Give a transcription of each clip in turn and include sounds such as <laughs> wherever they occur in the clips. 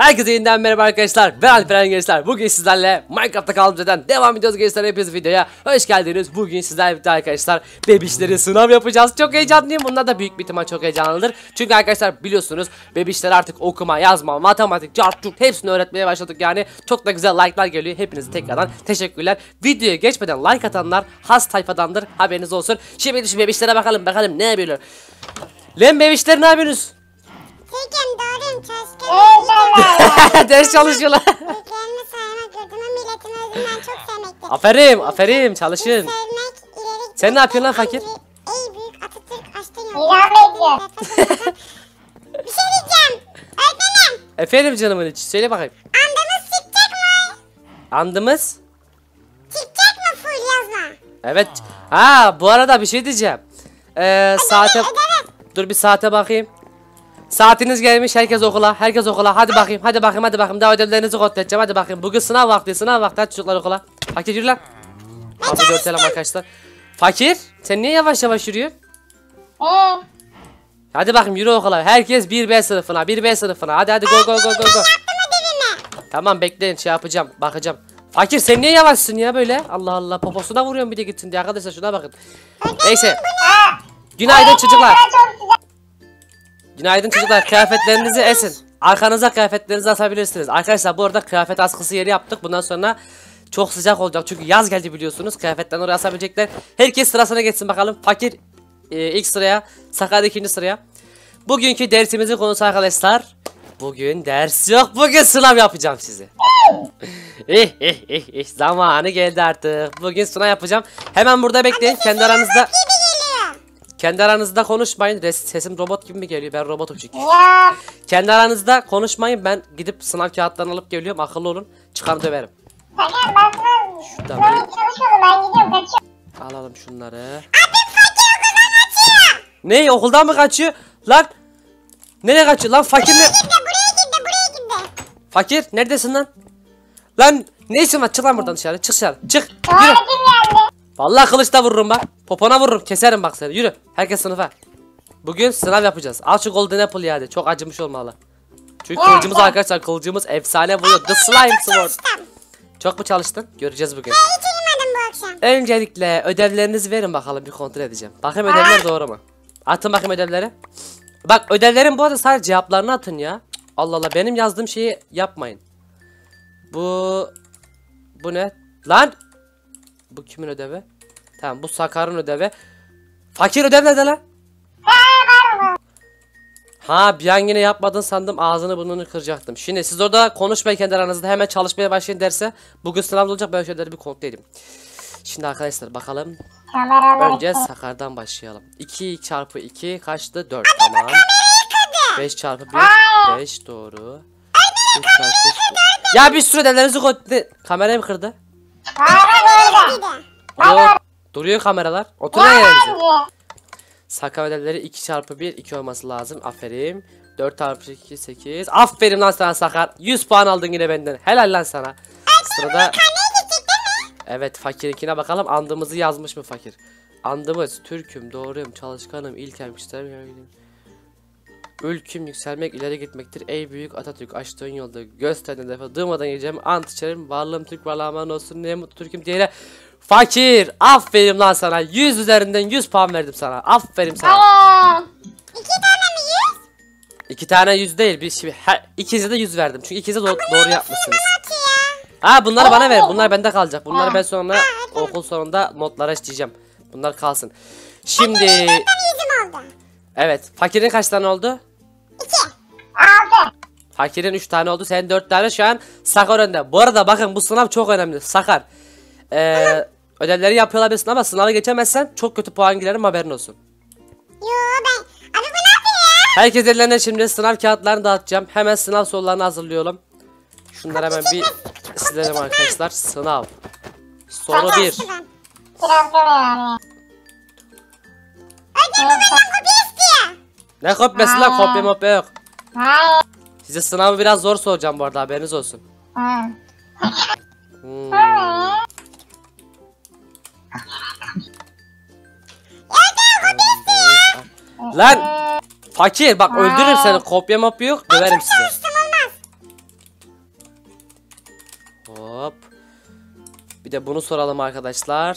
Herkese yeniden merhaba arkadaşlar. Ben Alperen Gençler. Bugün sizlerle Minecraft'ta kaldığımız devam ediyoruz gençler. Hepiniz videoya hoş geldiniz. Bugün sizlerle birlikte arkadaşlar bebişleri sınav yapacağız. Çok heyecanlıyım. Bunlar da büyük bir ihtimal çok heyecanlıdır. Çünkü arkadaşlar biliyorsunuz bebişler artık okuma, yazma, matematik, cartçuk hepsini öğretmeye başladık yani. Çok da güzel like'lar geliyor. Hepinize tekrardan teşekkürler. Videoya geçmeden like atanlar has tayfadandır. Haberiniz olsun. Şimdi şu bebişlere bakalım bakalım ne yapıyorlar. Lan bebişler ne yapıyorsunuz? Çalışkan. <laughs> Ders çalışıyorlar. Büyüklerimi saymak yurdumu milletimi özümden çok sevmektir. aferin aferin çalışın. Sevmek ileri Sen ne yapıyorsun lan fakir? Ey büyük Atatürk açtın yolu. İlham ediyor. Bir şey diyeceğim. Öğretmenim. Efendim canımın içi söyle bakayım. Andımız çıkacak mı? Andımız? Çıkacak mı full yazma? Evet. Ha bu arada bir şey diyeceğim. Ee, saate... Dur bir saate bakayım. Saatiniz gelmiş herkes okula herkes okula. Hadi bakayım hadi bakayım hadi bakayım. Daha ödevlerinizi edeceğim hadi bakayım. Bugün sınav vakti sınav vakti. Hadi çocuklar okula. Fakir yürü lan. Hadi dörtelim arkadaşlar. Fakir sen niye yavaş yavaş yürüyorsun? Ee, Hadi bakayım yürü okula. Herkes 1B sınıfına 1B sınıfına. Hadi hadi go go go go go. Tamam bekleyin şey yapacağım bakacağım. Fakir sen niye yavaşsın ya böyle? Allah Allah poposuna vuruyorsun bir de gitsin diye. Arkadaşlar şuna bakın. Neyse. Günaydın çocuklar. Günaydın çocuklar. Kıyafetlerinizi esin. Arkanıza kıyafetlerinizi asabilirsiniz. Arkadaşlar bu arada kıyafet askısı yeri yaptık. Bundan sonra çok sıcak olacak. Çünkü yaz geldi biliyorsunuz. Kıyafetlerini oraya asabilecekler. Herkes sırasına geçsin bakalım. Fakir e, ilk sıraya. Sakar ikinci sıraya. Bugünkü dersimizin konusu arkadaşlar. Bugün ders yok. Bugün sınav yapacağım size. eh eh eh zamanı geldi artık. Bugün sınav yapacağım. Hemen burada bekleyin. Kendi aranızda. Kendi aranızda konuşmayın. Res- Sesim robot gibi mi geliyor? Ben robotum çünkü. <laughs> Kendi aranızda konuşmayın. Ben gidip sınav kağıtlarını alıp geliyorum. Akıllı olun. Çıkanı döverim. Sakın ben Şuradan sınav. Ben gidiyorum kaçıyorum. alalım şunları. Ne okuldan mı kaçıyor? Lan Nereye kaçıyor lan fakir ne? Gitti buraya gitti buraya gitti. Fakir neredesin lan? Lan ne işin var? Çık lan buradan dışarı. Çık dışarı. Çık. Yürü. Vallahi kılıçla vururum bak. Popona vururum. Keserim bak seni. Yürü. Herkes sınıfa. Bugün sınav yapacağız. Al şu golden apple yani. Çok acımış olmalı. Çünkü kılıcımız arkadaşlar kılıcımız efsane vuruyor. The slime sword. Çok mu çalıştın? Göreceğiz bugün. Hiç uyumadım bu akşam. Öncelikle ödevlerinizi verin bakalım bir kontrol edeceğim. Bakayım ödevler doğru mu? Atın bakayım ödevleri. Bak ödevlerin bu arada sadece cevaplarını atın ya. Allah Allah benim yazdığım şeyi yapmayın. Bu bu ne? Lan bu kimin ödevi? Tamam bu Sakar'ın ödevi. Fakir ödev nerede lan? Ha bir an yine yapmadın sandım ağzını burnunu kıracaktım. Şimdi siz orada konuşmayın kendi aranızda hemen çalışmaya başlayın derse bugün sınav olacak ben şöyle bir kontrol edeyim. Şimdi arkadaşlar bakalım Kameralar. Önce Sakar'dan başlayalım. 2 çarpı 2 kaçtı? 4 tamam. 5 çarpı 1 5 doğru. 3 çarpı 3 Ya bir sürü ödevlerinizi koydu. Kamerayı mı kırdı? Kamera Yok. Duruyor kameralar. Oturun yerinize. Ödevleri 2 çarpı 1 2 olması lazım. Aferin. 4 çarpı 2 8. Aferin lan sana Sakar. 100 puan aldın yine benden. Helal lan sana. Sırada? Evet fakirinkine bakalım andımızı yazmış mı fakir? Andımız Türk'üm, doğruyum, çalışkanım, ilkem, kişilerim, Ülküm yükselmek, ileri gitmektir. Ey büyük Atatürk açtığın yolda gösterdiğin defa dığmadan yiyeceğim. Ant içerim, varlığım Türk varlığıma olsun ne mutlu Türk'üm diyene. Fakir, aferin lan sana. 100 üzerinden 100 puan verdim sana. Aferin sana. Aa. İki tane mi yüz? İki tane 100 değil, bir şimdi her ikinize de 100 verdim. Çünkü ikiniz de do- doğru yapmışsınız. Ya. Ha bunları bana ver. Bunlar bende kalacak. Bunları ben sonra okul sonunda notlara işleyeceğim. Bunlar kalsın. Şimdi evet. Fakirin kaç tane oldu? İki. Aldı. Fakirin 3 tane oldu. Senin 4 tane şu an Sakar önde. Bu arada bakın bu sınav çok önemli. Sakar. Ee, ödevleri yapıyor olabilirsin ama sınavı geçemezsen çok kötü puan girerim haberin olsun. Yo ben. Abi bu ne yapıyor ya? Herkes ellerine şimdi sınav kağıtlarını dağıtacağım. Hemen sınav sorularını hazırlıyorum. Şunları hemen bir silelim arkadaşlar. Sınav. Soru 1. Açtı ben. Biraz Ne kopyası lan kopya mopya yok. Hayır. Size sınavı biraz zor soracağım bu arada haberiniz olsun. Hı. Hmm. Lan fakir bak öldürürüm seni kopya mopya yok döverim olmaz. Hop. Bir de bunu soralım arkadaşlar.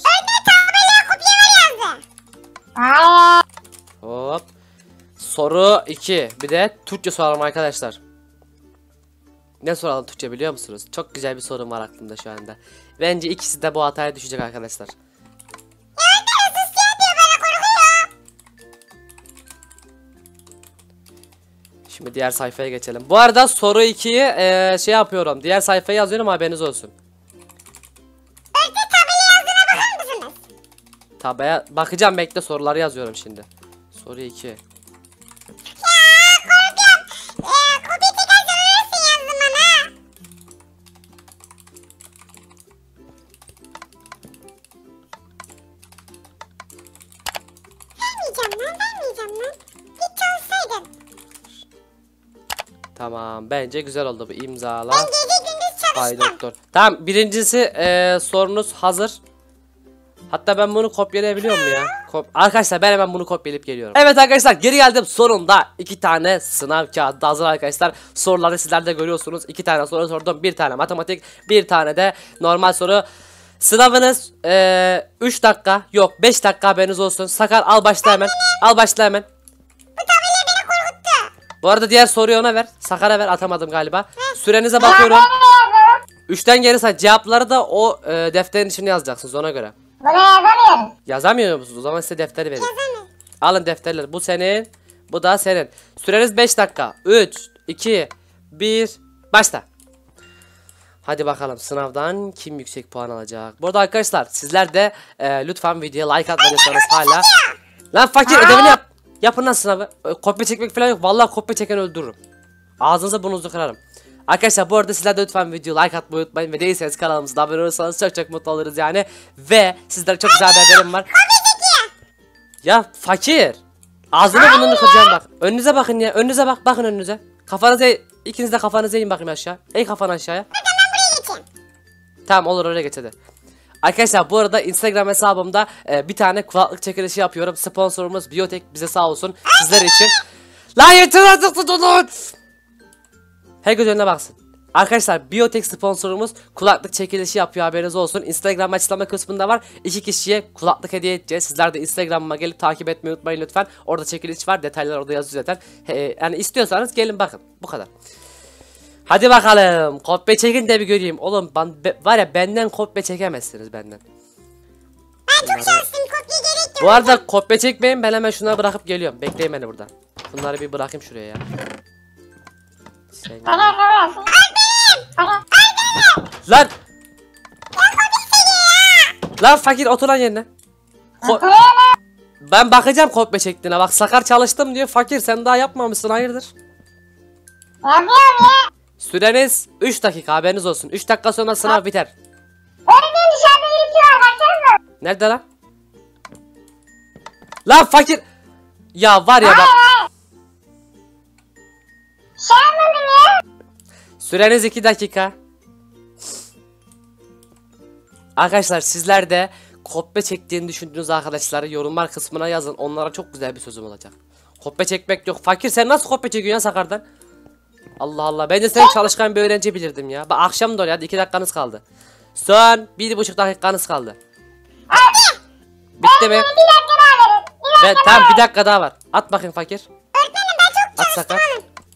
yazdı. Hayır. Soru 2. Bir de Türkçe soralım arkadaşlar. Ne soralım Türkçe biliyor musunuz? Çok güzel bir sorum var aklımda şu anda. Bence ikisi de bu hataya düşecek arkadaşlar. Şimdi diğer sayfaya geçelim. Bu arada soru 2'yi eee, şey yapıyorum. Diğer sayfaya yazıyorum haberiniz olsun. Öğretmen tabela yazdığına bakar mısınız? Tabaya bakacağım bekle soruları yazıyorum şimdi. Soru 2. Tamam bence güzel oldu bu imzala. Ben gece gündüz çalıştım. doktor. Tamam birincisi eee, sorunuz hazır. Hatta ben bunu kopyalayabiliyor muyum ya? Kop- arkadaşlar ben hemen bunu kopyalayıp geliyorum. Evet arkadaşlar geri geldim. Sonunda iki tane sınav kağıdı da hazır arkadaşlar. Soruları sizler de görüyorsunuz. İki tane soru sordum. Bir tane matematik, bir tane de normal soru. Sınavınız 3 dakika yok 5 dakika haberiniz olsun. Sakar al başla hemen. Al başla hemen. Bu arada diğer soruyu ona ver. Sakar'a ver atamadım galiba. Sürenize bakıyorum. 3'ten geri say. Cevapları da o e, defterin içine yazacaksınız ona göre. Bunu yazamıyoruz. Yazamıyor musunuz? O zaman size defteri. Yazamıyorum. Alın defterleri. Bu senin. Bu da senin. Süreniz 5 dakika. 3, 2, 1. Başla. Hadi bakalım sınavdan kim yüksek puan alacak? Burada arkadaşlar sizler de e, lütfen videoya like atmadıysanız hala. Lan fakir ödevini yap. Yapın lan sınavı. Kopya çekmek falan yok. Vallahi kopya çeken öldürürüm. Ağzınıza burnunuzu kırarım. Arkadaşlar bu arada sizler de lütfen videoyu like atmayı unutmayın ve değilseniz kanalımıza abone olursanız çok çok mutlu oluruz yani. Ve sizlere çok güzel bir haberim var. Ya fakir. Ağzını burnunu kıracağım bak. Önünüze bakın ya. Önünüze bak. Bakın önünüze. Kafanıza ikiniz de kafanıza eğin bakayım aşağı. Eğ kafanı aşağıya. Buraya geçeyim. Tamam olur oraya geç hadi. Arkadaşlar bu arada Instagram hesabımda e, bir tane kulaklık çekilişi yapıyorum. Sponsorumuz Biotek bize sağ olsun sizler için. Lan yeter artık tutun. Herkes önüne baksın. Arkadaşlar Biotek sponsorumuz kulaklık çekilişi yapıyor haberiniz olsun. Instagram açıklama kısmında var. İki kişiye kulaklık hediye edeceğiz. Sizler de Instagram'ıma gelip takip etmeyi unutmayın lütfen. Orada çekiliş var. Detaylar orada yazıyor zaten. He, yani istiyorsanız gelin bakın. Bu kadar. Hadi bakalım. Kopya çekin de bir göreyim. Oğlum ben, be- var ya benden kopya çekemezsiniz benden. Ben çok çalıştım kopya gerek yok. Bu arada kopya çekmeyin ben hemen şunları bırakıp geliyorum. Bekleyin beni burada. Bunları bir bırakayım şuraya ya. Sen... Hadi. Lan! Lan fakir otur lan yerine. Ko- ben bakacağım kopya çektiğine. Bak sakar çalıştım diyor. Fakir sen daha yapmamışsın hayırdır? Yapıyorum ya. Süreniz 3 dakika haberiniz olsun. 3 dakika sonra sınav biter. Öğretmen dışarıda yürütüyor. Musun? Nerede lan? Lan fakir! Ya var ya bak. Şey anladım ya. Süreniz 2 dakika. Arkadaşlar sizler de kopya çektiğini düşündüğünüz arkadaşları yorumlar kısmına yazın. Onlara çok güzel bir sözüm olacak. Kopya çekmek yok. Fakir sen nasıl kopya çekiyorsun ya Sakar'dan? Allah Allah. Ben de sen çalışkan bir öğrenci bilirdim ya. Bak akşam da oluyor. Hadi 2 dakikanız kaldı. Son 1,5 dakikanız kaldı. Bitti mi? Bir dakika daha verin. Bir dakika tam daha bir dakika daha var. At bakayım fakir. Öğretmenim ben çok At Sakar.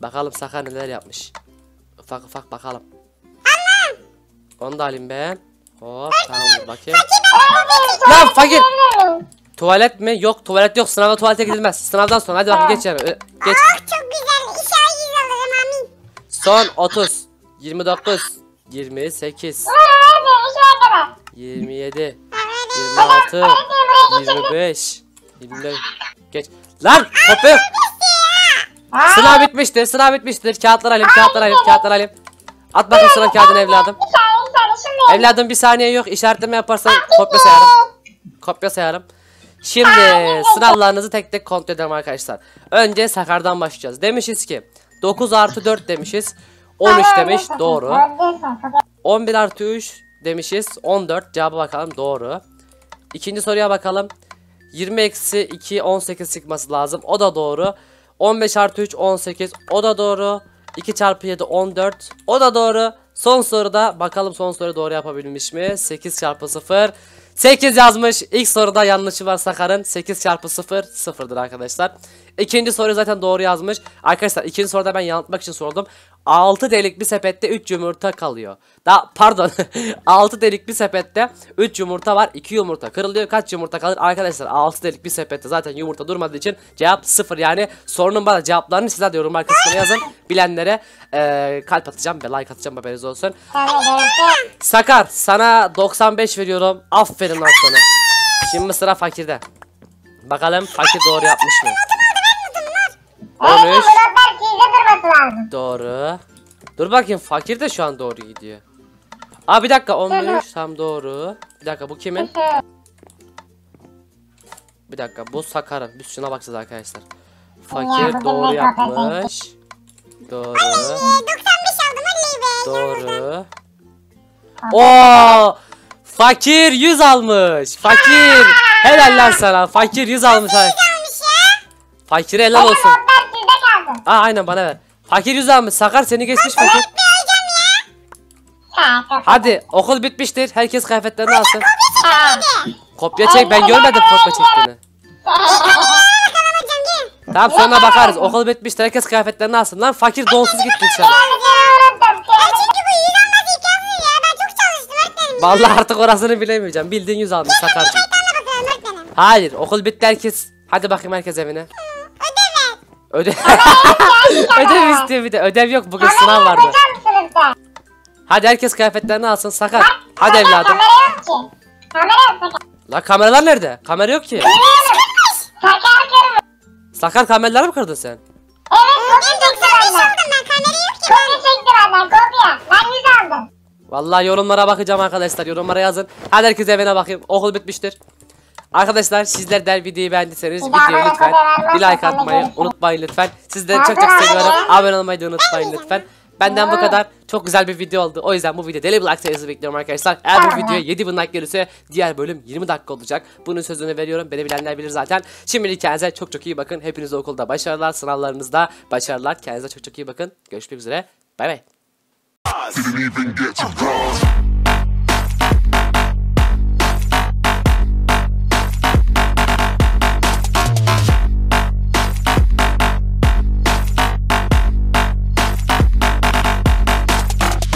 Bakalım Sakar neler yapmış. Ufak ufak bakalım. Onu da alayım ben. Hop tamam bakayım. Öğretmenim, Lan tuvalete fakir. Tuvalet mi? Yok tuvalet yok. Sınavda tuvalete gidilmez. Sınavdan sonra hadi bakayım geç. Ö- Geç. Oh çok Son 30. 29. 28. Öğretmenim, iki dakika daha. 27. Öğretmenim. 26. 25. 24. Geç. Lan kopya. Sınav bitmiştir. Sınav bitmiştir. Kağıtları alayım. Kağıtları alayım. Kağıtları alayım. At bakayım sınav kağıdını evladım. Evladım bir saniye yok. İşaretleme yaparsan kopya sayarım. Kopya sayarım. Şimdi sınavlarınızı tek tek kontrol edelim arkadaşlar. Önce Sakar'dan başlayacağız. Demişiz ki 9 artı 4 demişiz. 13 demiş. Doğru. 11 artı 3 demişiz. 14. Cevaba bakalım. Doğru. İkinci soruya bakalım. 20 eksi 2 18 çıkması lazım. O da doğru. 15 artı 3 18. O da doğru. 2 çarpı 7 14. O da doğru. Son soruda bakalım son soru doğru yapabilmiş mi? 8 çarpı 0. 8 yazmış. İlk soruda yanlışı var Sakar'ın. 8 çarpı 0 sıfırdır arkadaşlar. İkinci soru zaten doğru yazmış. Arkadaşlar ikinci soruda ben yanıltmak için sordum. 6 delik bir sepette 3 yumurta kalıyor. Da pardon. <laughs> 6 delik bir sepette 3 yumurta var. 2 yumurta kırılıyor. Kaç yumurta kalır? Arkadaşlar 6 delik bir sepette zaten yumurta durmadığı için cevap 0 yani. Sorunun bana cevaplarını sizler de yorumlar kısmına yazın. Bilenlere eee, kalp atacağım ve like atacağım haberiniz olsun. Sakar sana 95 veriyorum. Aferin lan sana. Şimdi sıra fakirde. Bakalım fakir doğru yapmış mı? Evet, 13 durması lazım. doğru. Dur bakayım fakir de şu an doğru gidiyor. Aa bir dakika 13 tam doğru. Bir dakika bu kimin? Bir dakika bu Sakar'ın. Biz şuna bakacağız arkadaşlar. Fakir Ya, doğru yapmış. Doğru. 95 aldım oley be. Doğru. Oo! Fakir 100 almış. Fakir. Helal lan sana. Fakir 100 almış. ya. Fakir helal olsun. Kaldı. Aa aynen bana ver. Fakir 100 almış. Sakar seni geçmiş fakir. Ha, Hadi okul bitmiştir. Herkes kıyafetlerini alsın. Kopya çek. Ben görmedim kopya çektiğini. Tamam sonra bakarız. Okul bitmiştir. Herkes kıyafetlerini alsın. Lan fakir donsuz gitti dışarı. Kıyafetleri unuttum. Ay çünkü bu 100 alması imkansız ya. Ben çok çalıştım öğretmenim. Vallahi artık orasını bilemeyeceğim. Bildiğin 100 almış Sakarcığım. Hayır okul bitti herkes. Hadi bakayım herkes evine. Ödev ver. Ödev. istiyor bir de. Ödev yok. Bugün sınav vardı. Hadi herkes kıyafetlerini alsın. Sakar. Hadi evladım. Kamera yok ki. Kamera yok. Sakar. La kameralar nerede? Kamera yok ki. Sakar kameraları mı kırdın sen? Evet kopya çekti 95 benden. aldım ben. Kamera yok ki. Kopya çekti benden kopya. Ben 100 aldım. Vallahi yorumlara bakacağım arkadaşlar. Yorumlara yazın. Hadi herkes evine bakayım. Okul bitmiştir. Arkadaşlar sizler de videoyu beğendiyseniz videoyu lütfen bir like atmayı unutmayın lütfen. Sizleri çok çok seviyorum. Abone olmayı da unutmayın lütfen. Benden bu kadar. Çok güzel bir video oldu. O yüzden bu video deli bir like sayısı bekliyorum arkadaşlar. Eğer bu videoya 7000 like gelirse diğer bölüm 20 dakika olacak. Bunun sözünü veriyorum. Beni bilenler bilir zaten. Şimdilik kendinize çok çok iyi bakın. Hepiniz okulda başarılar, sınavlarınızda başarılar. Kendinize çok çok iyi bakın. Görüşmek üzere. Bay bay.